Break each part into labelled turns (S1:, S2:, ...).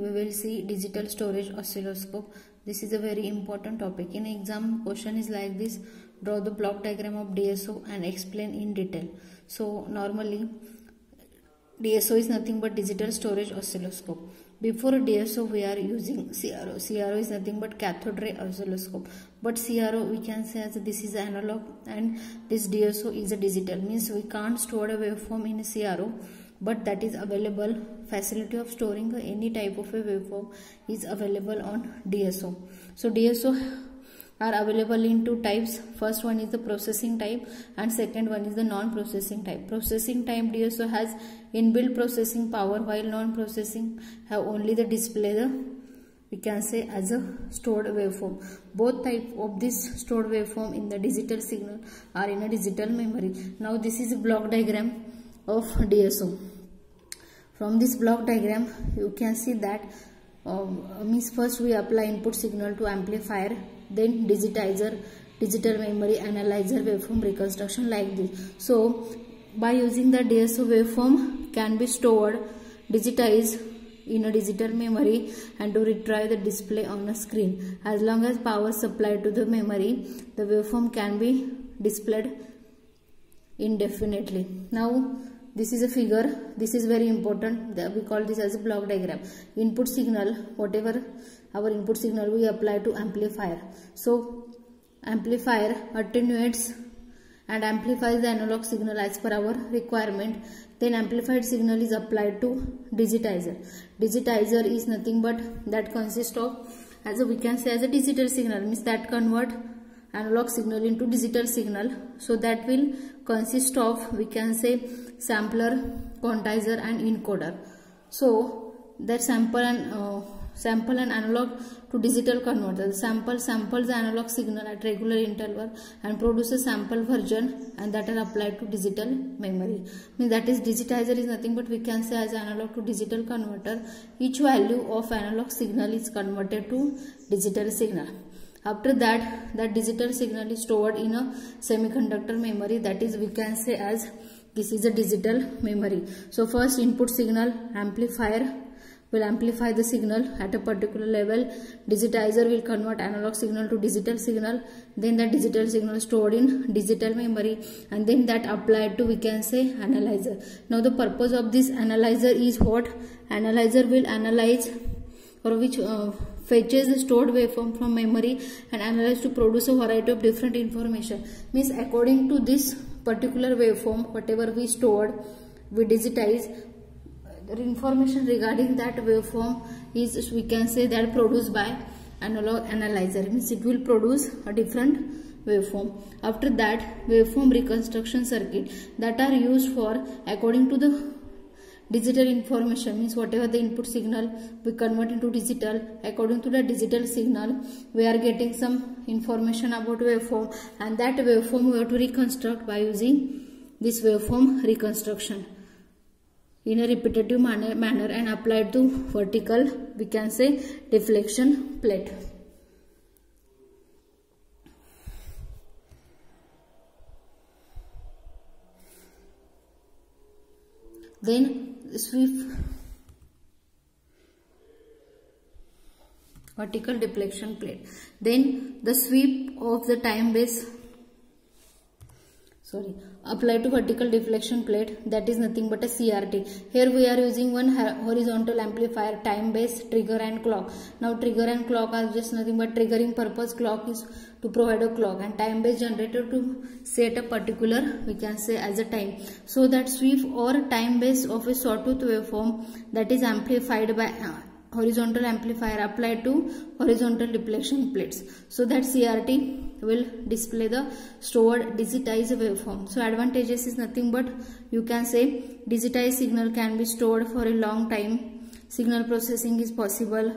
S1: we will see digital storage oscilloscope. This is a very important topic. In exam question is like this. Draw the block diagram of dso and explain in detail. So normally dso is nothing but digital storage oscilloscope. Before dso we are using cro cro is nothing but cathode ray oscilloscope. But cro we can say as this is analog and this dso is a digital. Means we can't store a waveform in cro but that is available facility of storing any type of a waveform is available on DSO. So DSO are available in two types. First one is the processing type and second one is the non-processing type. Processing type DSO has inbuilt processing power while non-processing have only the display the we can say as a stored waveform. Both type of this stored waveform in the digital signal are in a digital memory. Now this is a block diagram of DSO. From this block diagram you can see that uh, means first we apply input signal to amplifier then digitizer digital memory analyzer waveform reconstruction like this. So by using the DSO waveform can be stored digitized in a digital memory and to retrieve the display on a screen. As long as power supplied to the memory, the waveform can be displayed indefinitely. Now this is a figure. This is very important. We call this as a block diagram. Input signal whatever our input signal we apply to amplifier. So amplifier attenuates and amplifies the analog signal as per our requirement. Then amplified signal is applied to digitizer. Digitizer is nothing but that consists of as we can say as a digital signal means that convert analog signal into digital signal. So that will consist of we can say sampler quantizer and encoder. So that sample and uh, sample and analog to digital converter the sample samples the analog signal at regular interval and produces sample version and that are applied to digital memory. Means that is digitizer is nothing but we can say as analog to digital converter each value of analog signal is converted to digital signal after that, that digital signal is stored in a semiconductor memory that is we can say as this is a digital memory. So first input signal amplifier will amplify the signal at a particular level. Digitizer will convert analog signal to digital signal. Then the digital signal stored in digital memory and then that applied to we can say analyzer. Now the purpose of this analyzer is what? Analyzer will analyze or which uh, fetches the stored waveform from memory and analyze to produce a variety of different information. Means according to this particular waveform, whatever we stored, we digitize. The information regarding that waveform is we can say that produced by analog analyzer. Means it will produce a different waveform. After that waveform reconstruction circuit that are used for according to the digital information means whatever the input signal we convert into digital according to the digital signal we are getting some information about waveform and that waveform we have to reconstruct by using this waveform reconstruction in a repetitive manner, manner and applied to vertical we can say deflection plate. Then sweep vertical deflection plate. Then the sweep of the time base sorry. Apply to vertical deflection plate. That is nothing but a CRT here we are using one horizontal amplifier time base trigger and clock. Now trigger and clock are just nothing but triggering purpose. Clock is to provide a clock and time base generator to set a particular we can say as a time. So that sweep or time base of a sawtooth waveform that is amplified by uh, horizontal amplifier applied to horizontal deflection plates. So that CRT will display the stored digitized waveform. So advantages is nothing but you can say digitized signal can be stored for a long time. Signal processing is possible.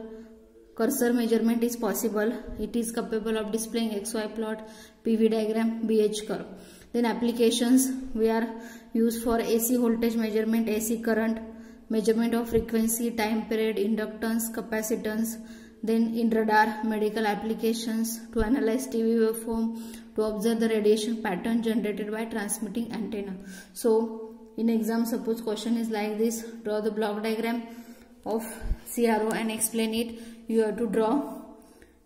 S1: Cursor measurement is possible. It is capable of displaying xy plot pv diagram bh curve. Then applications we are used for ac voltage measurement ac current measurement of frequency, time period, inductance, capacitance, then in radar, medical applications to analyze TV waveform, to observe the radiation pattern generated by transmitting antenna. So, in exam suppose question is like this, draw the block diagram of CRO and explain it. You have to draw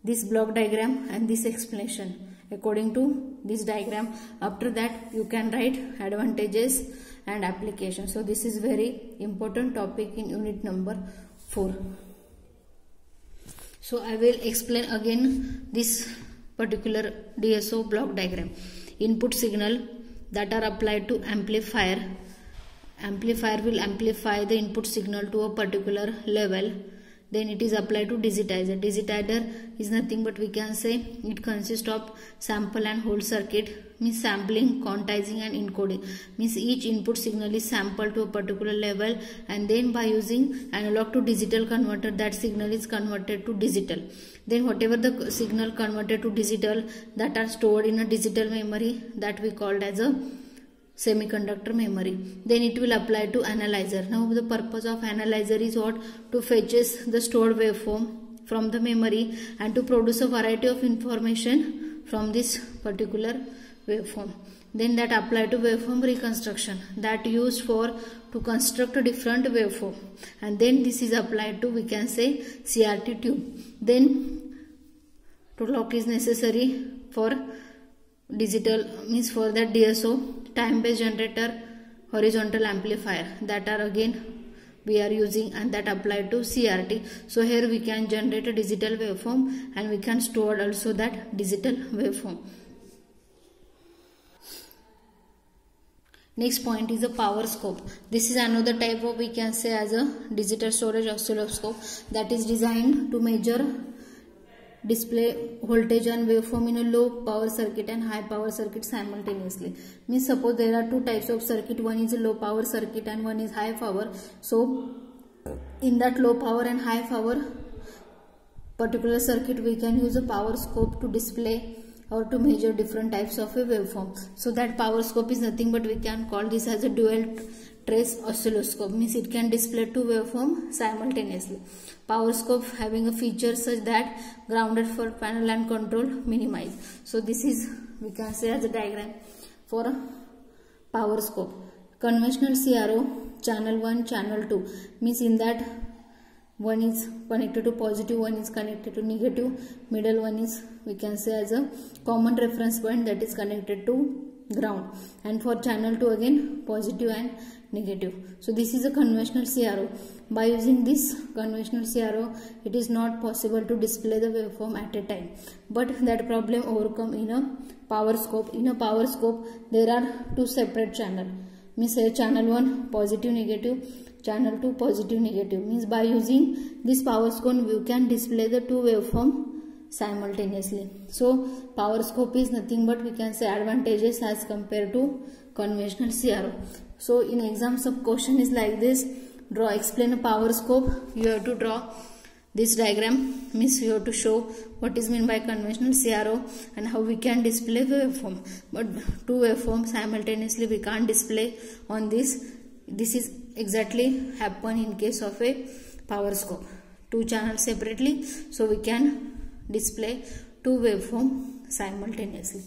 S1: this block diagram and this explanation according to this diagram. After that you can write advantages and application. So this is very important topic in unit number 4 so i will explain again this particular dso block diagram. Input signal that are applied to amplifier. Amplifier will amplify the input signal to a particular level. Then it is applied to digitizer. Digitizer is nothing but we can say it consists of sample and hold circuit means sampling quantizing and encoding. Means each input signal is sampled to a particular level and then by using analog to digital converter that signal is converted to digital. Then whatever the signal converted to digital that are stored in a digital memory that we called as a semiconductor memory. Then it will apply to analyzer. Now the purpose of analyzer is what? To fetches the stored waveform from the memory and to produce a variety of information from this particular waveform. Then that apply to waveform reconstruction that used for to construct a different waveform. And then this is applied to we can say CRT tube. Then to clock is necessary for digital means for that DSO time base generator horizontal amplifier. That are again we are using and that applied to CRT so here we can generate a digital waveform and we can store also that digital waveform next point is a power scope. This is another type of we can say as a digital storage oscilloscope that is designed to measure display voltage and waveform in a low power circuit and high power circuit simultaneously. Means suppose there are two types of circuit. One is a low power circuit and one is high power. So in that low power and high power particular circuit we can use a power scope to display or to measure different types of a waveform so that power scope is nothing but we can call this as a dual trace oscilloscope. Means it can display two waveform simultaneously. Power scope having a feature such that grounded for panel and control minimize. So this is we can say as a diagram for a power scope. Conventional CRO channel 1 channel 2 means in that one is connected to positive one is connected to negative. Middle one is we can say as a common reference point that is connected to ground. And for channel 2 again positive and negative. So this is a conventional CRO by using this conventional CRO it is not possible to display the waveform at a time. But that problem overcome in a power scope. In a power scope there are two separate channel. Means channel 1 positive negative channel 2 positive negative means by using this power scope you can display the two waveform simultaneously. So power scope is nothing but we can say advantages as compared to conventional CRO so in exam some question is like this. Draw explain a power scope. You have to draw this diagram. Means you have to show what is meant by conventional CRO and how we can display waveform. But two waveform simultaneously we can't display on this. This is exactly happen in case of a power scope. Two channels separately so we can display two waveform simultaneously